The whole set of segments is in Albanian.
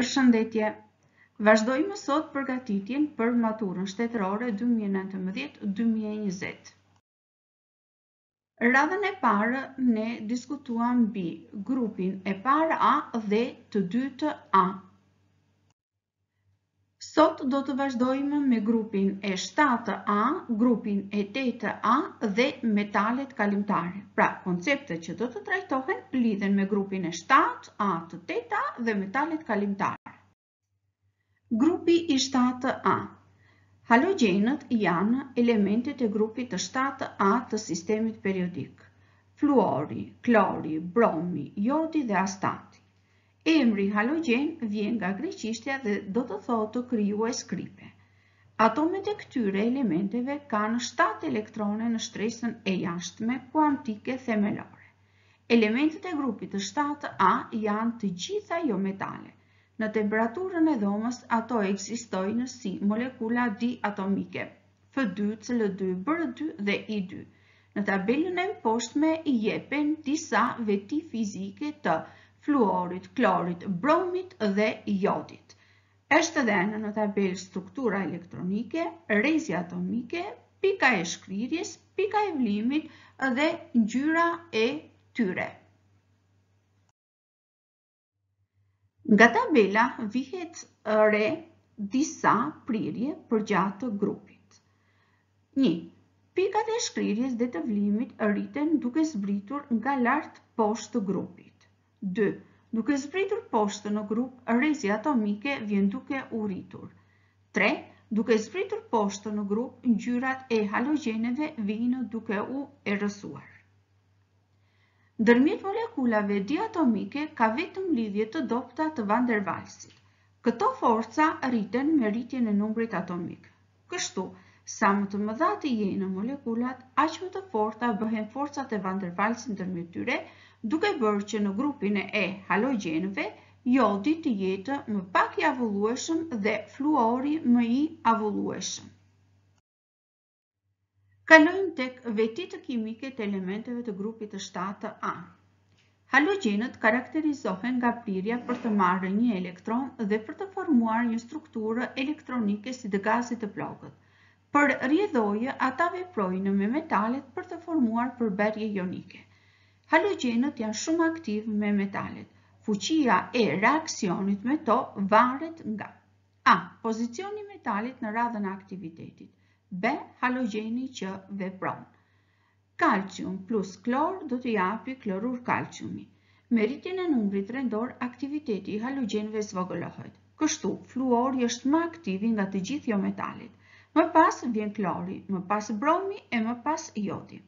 Përshëndetje! Vazhdojmë sot përgatitjen për maturën shtetërore 2019-2020. Radhën e parë ne diskutuam mbi grupin e parë A dhe të dytë A. Sot do të vazhdojmë me grupin e 7A, grupin e 8A dhe metalet kalimtare. Pra, konceptet që do të trajtohen lidhen me grupin e 7A të 8A dhe metalet kalimtare. Grupi i 7A Halogjenët janë elementet e grupit të 7A të sistemit periodik. Fluori, klori, bromi, jodi dhe astati. Emri halogjen vjen nga greqishtja dhe do të thotë krijues kripe. Atomet e këtyre elementeve kanë shtatë elektrone në shtresën e jashtme kuantike themelore. Elementet e grupit të shtatë A janë të gjitha jometale. Në temperaturën e dhomës ato ekzistojnë si molekula diatomike. F2, CL2, BR2 dhe I2. Në tabelën e mëposhtme jepen disa veti fizike të fluorit, klorit, bromit dhe jodit. Është dhënë në tabelë struktura elektronike, rrezja atomike, pika e shkrirjes, pika e vlimit dhe ngjyra e tyre. Nga tabela vihet re disa prirje përgjatë grupit. 1. Pikat e shkrirjes dhe të vlimit rriten duke zbritur nga lart poshtë grupit. 2. Duke zbritur poshtë në grup, rrezja atomike vjen duke u rritur. 3. Duke zbritur poshtë në grup, ngjyrat e halogjeneve vijnë duke u errësuar. Ndërmjet molekulave diatomike ka vetëm lidhje të dobëta të van der Waals-it. Këto forca rriten me rritjen e numrit atomik. Kështu, sa më të mëdha të jenë molekulat, aq më të forta bëhen forcat e van der Waals-it ndërmjet tyre, duke bërë që në grupin e halogjenëve jodi të jetë më pak i avullueshëm dhe fluori më i avullueshëm. Kalojmë tek vetitë kimike të elementeve të grupit të shtatë A. Halogjenët karakterizohen nga prirja për të marrë një elektron dhe për të formuar një strukturë elektronike si të gazit të plogët. Për rrjedhojë, ata veprojnë me metalet për të formuar përbërje jonike. Halogjenët janë shumë aktivë me metalet. Fuqia e reaksionit me to varet nga A. Pozicioni i metalit në radhën e aktivitetit. B. Halogjeni që vepron. Kalcium plus klor do të japi klorur kalciumi. Me rritjen e numrit rendor, aktiviteti i halogjenëve zvogëlohet. Kështu, fluori është më aktivi nga të gjithë jometalet. Më pas vjen klori, më pas bromi e më pas jodi.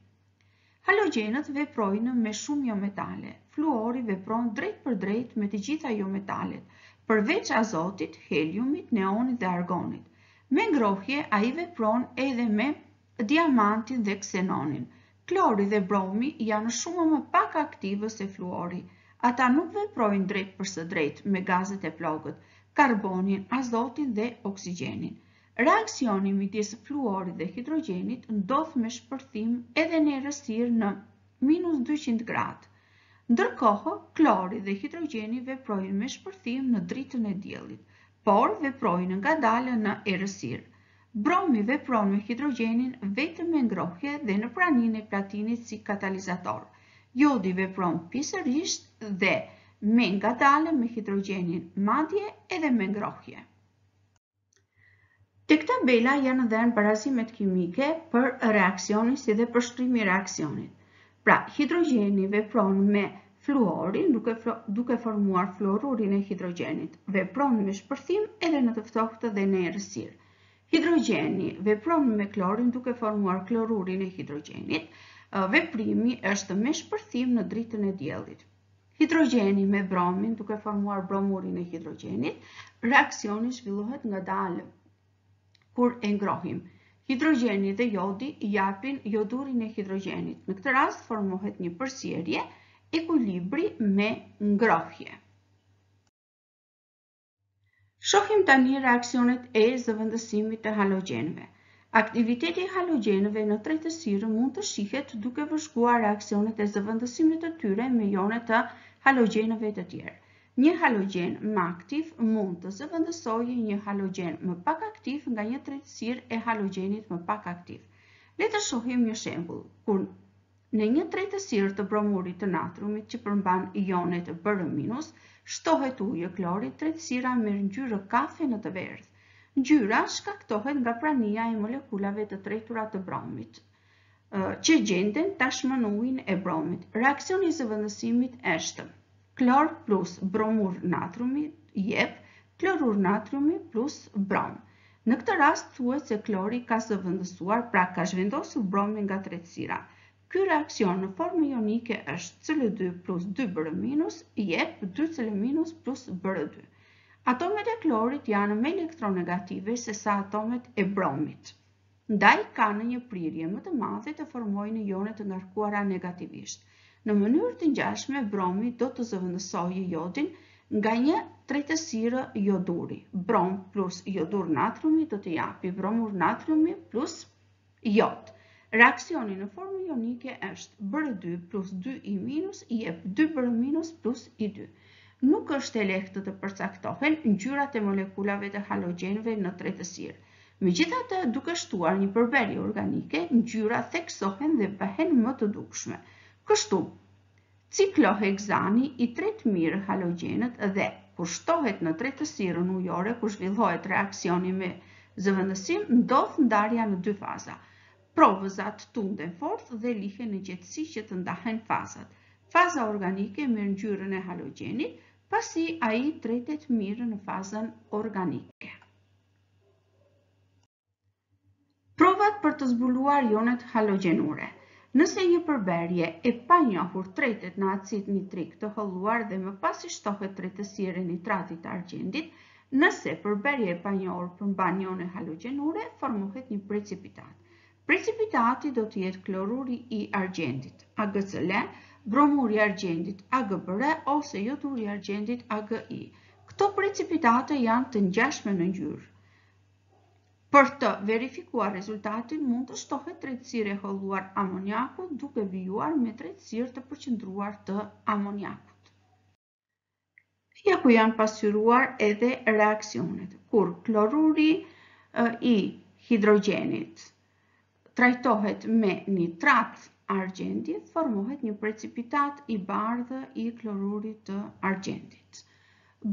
Halogjenët veprojnë me shumë jometale. Fluori vepron drejtpërdrejt me të gjitha jometalet, përveç azotit, heliumit, neonit dhe argonit. Me ngrohje ai vepron edhe me diamantin dhe ksenonin. Klori dhe bromi janë shumë më pak aktivë se fluori. Ata nuk veprojnë drejtpërsëdrejt me gazet e plogët, karbonin, azotin dhe oksigjenin. Reaksioni midis fluorit dhe hidrogjenit ndodh me shpërthim edhe në errësirë në minus 200 gradë. Ndërkohë, klori dhe hidrogjeni veprojnë me shpërthim në dritën e diellit, por veprojnë ngadalë në errësirë. Bromi vepron me hidrogjenin vetëm me ngrohje dhe në praninë e platinit si katalizator. Jodi vepron pjesërisht dhe me ngadalë me hidrogjenin, madje edhe me ngrohje. Tek tabela janë dhënë barazimet kimike për reaksionin si dhe përshkrimi i reaksionit. Pra, hidrogjeni vepron me fluorin duke formuar fluorurin e hidrogjenit, vepron me shpërthim edhe në të ftohtë dhe në errësirë. Hidrogjeni vepron me klorin duke formuar klorurin e hidrogjenit. Veprimi është me shpërthim në dritën e diellit. hidrogjeni me bromin duke formuar bromurin e hidrogjenit, reaksioni zhvillohet ngadalë kur e ngrohim. Hidrogjeni dhe jodi japin jodurin e hidrogjenit. Në këtë rast formohet një përzierje ekuilibri me ngrohje. Shohim tani reaksionet e zëvendësimit të halogjenëve. Aktiviteti i halogjenëve në tretësirë mund të shihet duke vëzhguar reaksionet e zëvendësimit të tyre me jone të halogjenëve të tjerë. Një halogjen më aktiv mund të zëvendësojë një halogjen më pak aktiv nga një tretësirë e halogjenit më pak aktiv. Le të shohim një shembull, kur Në një tretësirë të bromurit të natriumit që përmban jonet Br-, shtohet ujë klori, tretësira merr ngjyrë kafe në të verdhë. Ngjyra shkaktohet nga prania e molekulave të tretura të bromit, që gjenden tashmë në ujin e bromit. Reaksioni i zëvendësimit është. Klor plus bromur natriumi jep klorur natriumi plus brom. Në këtë rast thuhet se klori ka zëvendësuar, pra ka zhvendosur bromin nga tretësira. Ky reaksion në formë jonike është Cl2 plus 2 Br minus jep 2 Cl minus plus Br2. Atomet e klorit janë më elektronegative sesa atomet e bromit. Ndaj kanë një prirje më të madhe të formojnë jone të ngarkuara negativisht. Në mënyrë të ngjashme, bromi do të zëvendësojë jodin nga një tretësirë joduri. Brom plus jodur natriumi do të japi bromur natriumi plus jod. Reaksioni në formë jonike është Br2 plus 2 I minus jep 2 Br minus plus I2. Nuk është e lehtë të përcaktohen ngjyrat e molekulave të halogjenëve në tretësirë. Megjithatë, duke shtuar një përbërje organike, ngjyrat theksohen dhe bëhen më të dukshme. Kështu, ciklohekzani i tret mirë halogjenët dhe, kur shtohet në tretësirën ujore ku zhvillohet reaksioni me zëvendësim, ndodh ndarja në dy faza. Provëzat tunden fort dhe lihen në qetësi që të ndahen fazat. Faza organike merr ngjyrën e halogjenit, pasi ai tretet mirë në fazën organike. Provat për të zbuluar jonet halogjenure. Nëse një përbërje e panjohur tretet në acid nitrik të holluar dhe më pas i shtohet tretësirë e nitratit të argjendit, nëse përbërja e panjohur përmban jone halogjenure, formohet një precipitat. Precipitati do të jetë kloruri i argjendit, AgCl, bromuri i argjendit, AgBr, ose joduri i argjendit, AgI. Këto precipitate janë të ngjashme në ngjyrë. Për të verifikuar rezultatin mund të shtohet tretësirë e holluar e amoniakut duke vijuar me tretësirë të përqendruar të amoniakut. Ja ku janë pasqyruar edhe reaksionet. Kur kloruri i hidrogjenit trajtohet me nitrat argjendi, formohet një precipitat i bardhë i klorurit të argjendit.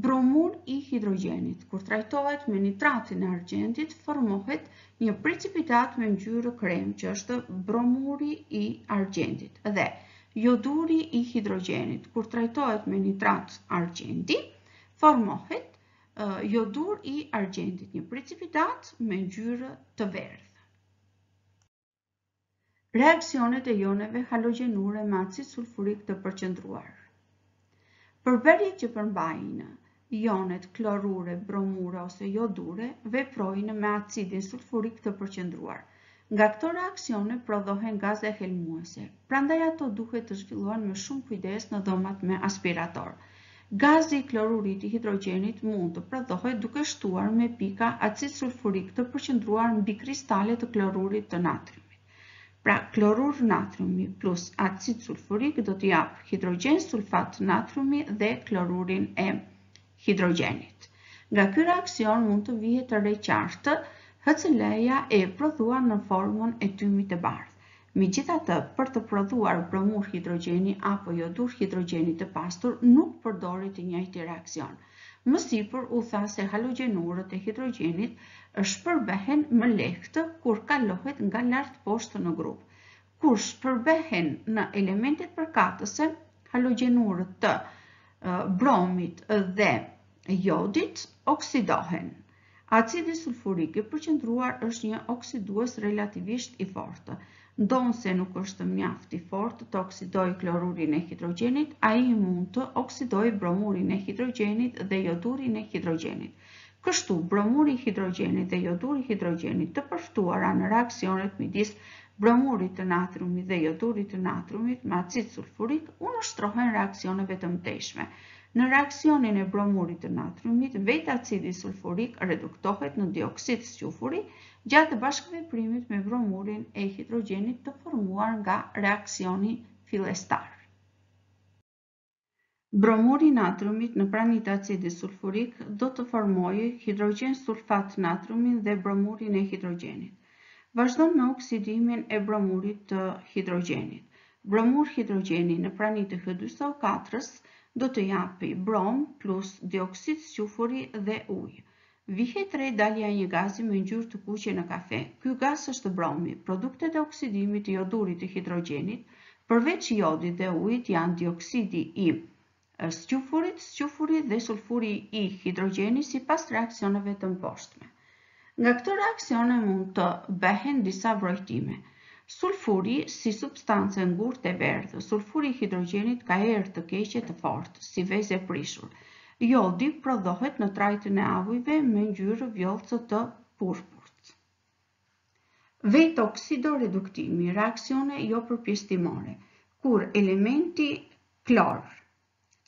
Bromuri i hidrogjenit, kur trajtohet me nitratin e argjendit, formohet një precipitat me ngjyrë krem, që është bromuri i argjendit. Dhe Joduri i hidrogjenit, kur trajtohet me nitrat argjendi, formohet joduri i argjendit, një precipitat me ngjyrë të verdhë. Reaksionet e joneve halogjenure me acid sulfurik të përqendruar. Përbërjet që përmbajnë jonet klorure, bromure ose jodure veprojnë me acidin sulfurik të përqendruar. Nga këto reaksione prodhohen gaze helmuese, prandaj ato duhet të zhvillohen me shumë kujdes në dhomat me aspirator. Gazi i klorurit i hidrogjenit mund të prodhohet duke shtuar me pika acid sulfurik të përqendruar mbi kristale të klorurit të natriumit. Pra, klorur natriumi plus acid sulfurik do të japë hidrogjen sulfat natriumi dhe klorurin e hidrogjenit. Nga ky reaksion mund të vihet re qartë HCl-ja e prodhuar në formën e tymit të bardhë. Megjithatë, për të prodhuar bromur hidrogjeni apo jodur hidrogjeni të pastur nuk përdoret i njëjti reaksion. Më sipër u tha se halogjenuret e hidrogjenit shpërbehen më lehtë kur kalohet nga lart poshtë në grup. Kur shpërbehen në elementet përkatëse, halogjenuret të bromit dhe jodit oksidohen. Acidi sulfurik i përqendruar është një oksidues relativisht i fortë. Ndonëse nuk është mjaft i fortë të oksidojë klorurin e hidrogjenit, ai mund të oksidojë bromurin e hidrogjenit dhe jodurin e hidrogjenit. Kështu, bromuri i hidrogjenit dhe joduri i hidrogjenit të përftuara në reaksionet midis bromurit të natriumit dhe jodurit të natriumit me acid sulfurik u nënshtrohen reaksioneve të mëtejshme, Në reaksionin e bromurit të natriumit, vetë acidi sulfurik reduktohet në dioksid squfuri gjatë bashkëveprimit me bromurin e hidrogjenit të formuar nga reaksioni fillestar. Bromuri i natriumit në prani të acidit sulfurik do të formojë hidrogjen sulfat natriumin dhe bromurin e hidrogjenit. Vazhdon në oksidimin e bromurit të hidrogjenit. Bromur hidrogjeni në prani të hë dy so katrës do të japi brom plus dioksid squfuri dhe ujë. Vihet re dalja e një gazi me ngjyrë të kuqe në kafe. Ky gaz është bromi. Produktet e oksidimit të jodurit të hidrogjenit, përveç jodit dhe ujit janë dioksidi i squfurit, squfuri dhe sulfuri i hidrogjenit sipas reaksioneve të mëposhtme. Nga këto reaksione mund të bëhen disa vrojtime. Sulfuri si substancë e ngurtë e verdhë, sulfuri i hidrogjenit ka erë të keqe të fortë, si vezë e prishur. Jodi prodhohet në trajtën e avujve me ngjyrë vjollcë të purpurt. Vetoksidoreduktimi, reaksione jopërpjesëtimore, kur elementi klor,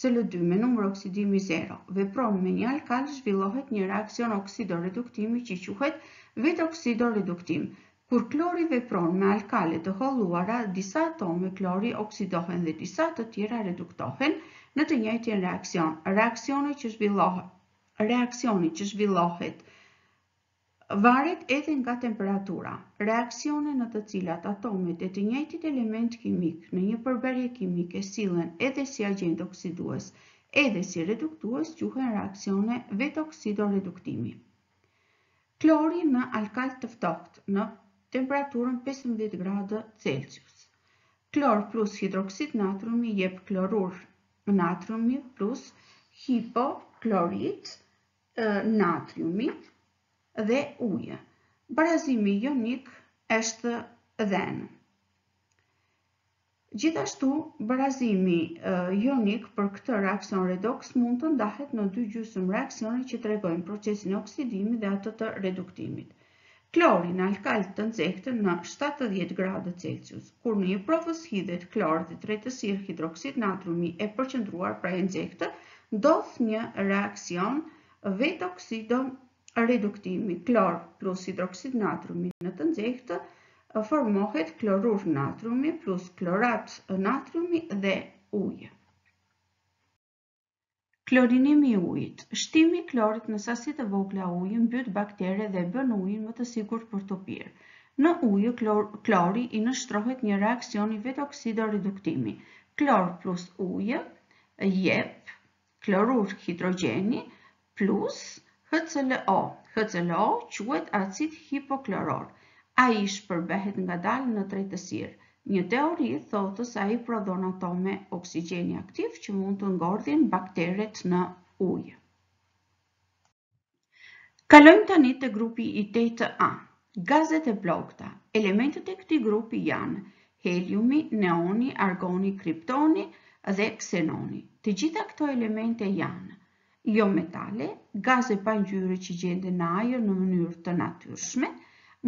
Cl dy, me numër oksidimi zero, vepron me një alkal zhvillohet një reaksion oksidoreduktimi që quhet vetëoksidoreduktim. Kur klori vepron me alkale të holluara, disa atome klori oksidohen dhe disa të tjera reduktohen në të njëjtin reaksion. Reaksioni që zhvillohet varet edhe nga temperatura. Reaksione në të cilat atomet e të njëjtit element kimik në një përbërje kimike sillen edhe si agjent oksidues, edhe si reduktues quhen reaksione vetoksidoreduktimi. Klori në alkal të ftohtë në temperaturën 15 gradë Celsius. Klor plus hidroksid natriumi jep klorur natriumi plus hipoklorit natriumi dhe ujë. Barazimi jonik është dhënë. Gjithashtu, barazimi jonik për këtë reaksion redoks mund të ndahet në dy gjysëm reaksione që tregojnë procesin e oksidimit dhe atë të reduktimit. Klori në alkal të nxehtë në 70 gradë Celsius. Kur në një provës hidhet klor dhe tretësirë hidroksid natriumi e përqendruar pra e nxehtë, ndodh një reaksion vetoksidoreduktimi, klor plus hidroksid natriumi në të nxehtë, formohet klorur natriumi plus klorat natriumi dhe ujë. Klorinimi i ujit. Shtimi i klorit në sasi të vogla në ujë mbyt baktere dhe e bën ujin më të sigurt për t'u pirë. Në ujë, klori i nënshtrohet një reaksioni vetoksidoreduktimi, klor plus ujë jep klorur hidrogjeni, Plus, HClO, HClO quhet acid hipokloror. Ai shpërbëhet ngadalë në tretësirë. Një teori thotë se ai prodhon atome oksigjeni aktiv që mund të ngordhin bakteret në ujë. Kalojmë tani te grupi i tetë A. Gazet e plogëta. Elementet e këtij grupi janë heliumi, neoni, argoni, kriptoni dhe ksenoni. Të gjitha këto elemente janë jometale, gaze pa ngjyrë që gjenden në ajër në mënyrë të natyrshme,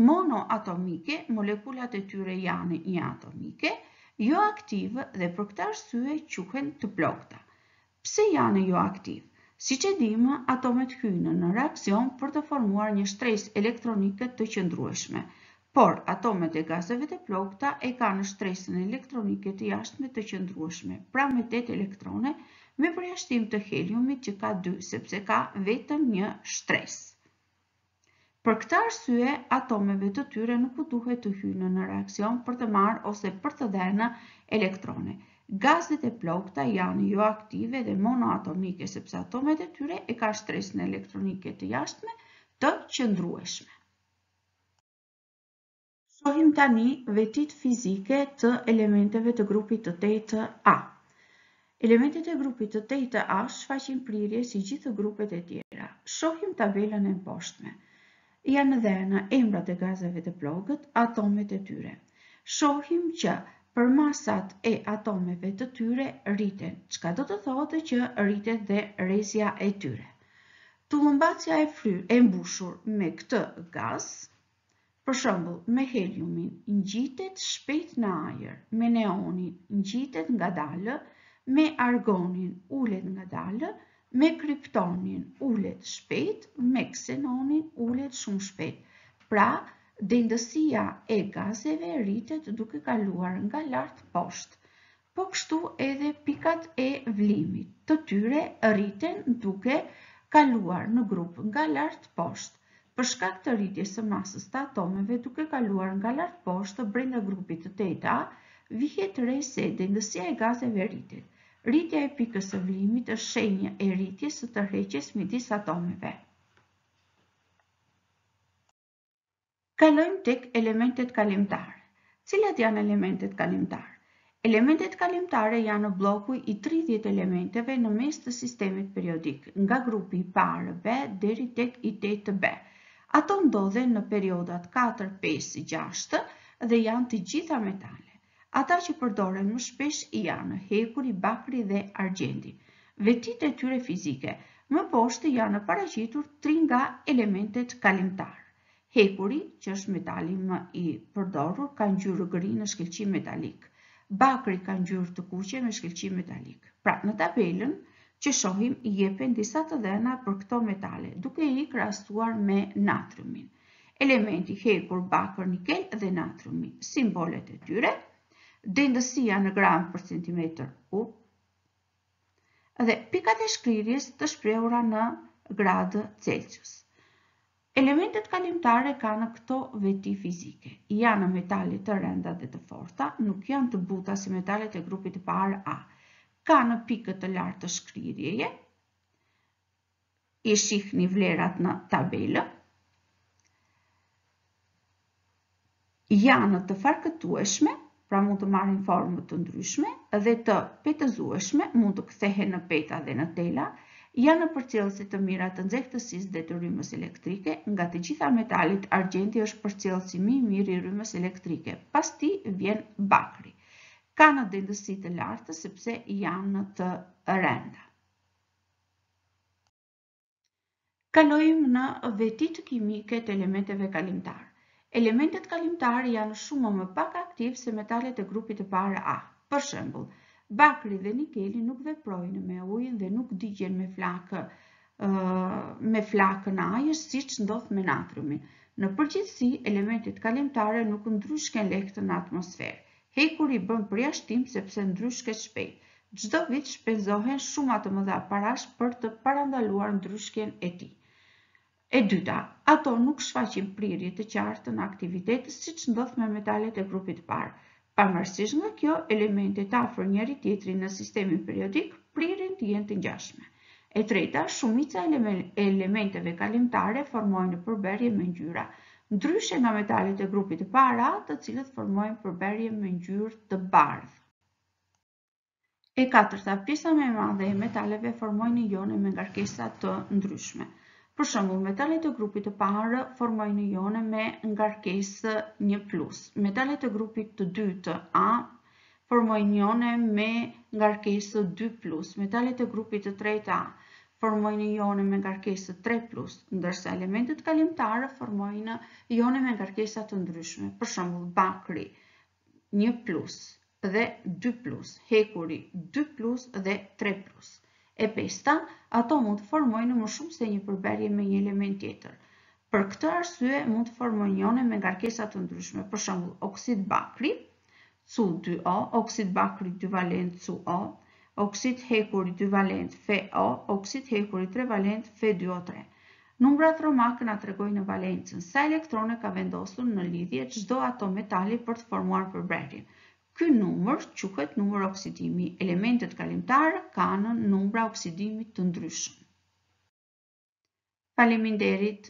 monoatomike, molekulat e tyre janë njëatomike, joaktive dhe për këtë arsye quhen të plogëta. Pse janë joaktive? Siç e dimë, atomet hyjnë në reaksion për të formuar një shtresë elektronike të qëndrueshme. Por, atomet e gazeve të plogëta e kanë shtresën elektronike të jashtme të qëndrueshme, pra me 8 elektrone, me përjashtim të heliumit që ka 2, sepse ka vetëm një shtresë. Për këtë arsye, atomeve të tyre nuk u duhet të hyjnë në reaksion për të marrë ose për të dhënë elektrone. Gazet e plogëta janë joaktive dhe monoatomike sepse atomet e tyre e kanë shtresën elektronike të jashtme të qëndrueshme. Shohim tani vetitë fizike të elementeve të grupit të tetë A. Elementet e grupit të tetë A shfaqin prirje si gjithë grupet e tjera. Shohim tabelën e mëposhtme. Janë dhënë emrat e gazeve të plogët, atomet e tyre. Shohim që përmasat e atomeve të tyre rriten, çka do të thotë që rritet dhe rrezja e tyre. Tullumbacja e fryrë e mbushur me këtë gaz, për shembull me heliumin, ngjitet shpejt në ajër, me neonin, ngjitet ngadalë, me argonin, ulet ngadalë, me kriptonin, ulet shpejt, me ksenonin, ulet shumë shpejt. Pra, dendësia e gazeve rritet duke kaluar nga lart poshtë. Po kështu edhe pikat e vlimit të tyre rriten duke kaluar në grup nga lart poshtë. Për shkak të rritjes së masës të atomeve duke kaluar nga lart poshtë brenda grupit të tetë A, vihet re se dendësia e gazeve rritet. Rritja e pikës së vlimit është shenjë e rritjes së tërheqjes midis atomeve. Kalojmë tek elementet kalimtare. Cilat janë elementet kalimtare? Elementet kalimtare janë blloku i 30 elementeve në mes të sistemit periodik, nga grupi i parë B deri tek i 8 B. Ato ndodhen në periodat 4, 5, 6 dhe janë të gjitha metale. Ata që përdoren më shpesh janë hekuri, bakri dhe argjendi. Vetitë e tyre fizike. Më poshtë janë paraqitur tri nga elementet kalimtarë. Hekuri, që është metali më i përdorur, ka ngjyrë gri me shkëlqim metalik. Bakri ka ngjyrë të kuqe me shkëlqim metalik. Pra, në tabelën që shohim jepen disa të dhëna për këto metale, duke i krahasuar me natriumin. Elementi hekur bakër nikel dhe natriumi, simbolet e tyre, dendësia në gram për centimetër kub, dhe pikat e shkrirjes të shprehura në gradë Celsius. Elementet kalimtare kanë këto veti fizike. Janë metale të rënda dhe të forta, nuk janë të buta si metalet e grupit të parë A. Kanë pikë të lartë të shkrirjeje, i shihni vlerat në tabelë, janë të farkëtueshme, pra mund të marrin formë të ndryshme dhe të petëzueshme, mund të kthehen në peta dhe në tela, janë përcjellës të mirë të nxehtësisë dhe të rrymës elektrike, nga të gjitha metalet argjenti është përcjellësi më i mirë i rrymës elektrike, pas tij vjen bakri. Kanë dendësi të lartë sepse janë të rënda. Kalojmë në vetitë kimike të elementeve kalimtarë. Elementet kalimtarë janë shumë më pak aktivë se metalet e grupit të parë A. Për shembull, bakri dhe nikeli nuk veprojnë me ujin dhe nuk digjen me flakë me flakën në ajër siç ndodh me natriumin. Në përgjithësi, elementet kalimtare nuk ndryshken lehtë në atmosferë. Hekuri bën përjashtim sepse ndryshket shpejt. Çdo vit shpenzohen shuma të mëdha parash për të parandaluar ndryshkjen e tij. E dyta, ato nuk shfaqin prirje të qartë në aktivitet siç ndodh me metalet e grupit të parë. Pavarësisht nga kjo, elementet afër njëri-tjetrit në sistemin periodik priren të jenë të ngjashme. E treta, shumica e elementeve kalimtare formojnë përbërje me ngjyra, ndryshe nga metalet e grupit të parë A, të cilët formojnë përbërje me ngjyrë të bardhë. E katërta, pjesa më e madhe e metaleve formojnë jone me ngarkesa të ndryshme. Për shembull, metalet e grupit të parë formojnë jone me ngarkesë një plus. Metalet e grupit të dytë A formojnë jone me ngarkesë 2+, metalet e grupit të tretë A formojnë jone me ngarkesë 3+, ndërsa elementet kalimtare formojnë jone me ngarkesa të ndryshme, për shembull bakri 1+ dhe 2+, hekuri 2+ dhe 3+. E pesta, ato mund të formojnë më shumë se një përbërje me një element tjetër. Për këtë arsye mund të formojnë jone me ngarkesa të ndryshme, për shembull oksid bakri, Cu 2 O, oksid bakri 2 valent Cu O, oksid hekuri 2 valent Fe O, oksid hekuri 3 valent Fe 2 O 3. Numrat romakë na tregojnë valencën, sa elektrone ka vendosur në lidhje çdo atom metali për të formuar përbërjen. Ky numër quhet numër oksidimi, elementet kalimtarë kanë numra oksidimi të ndryshëm. Faleminderit!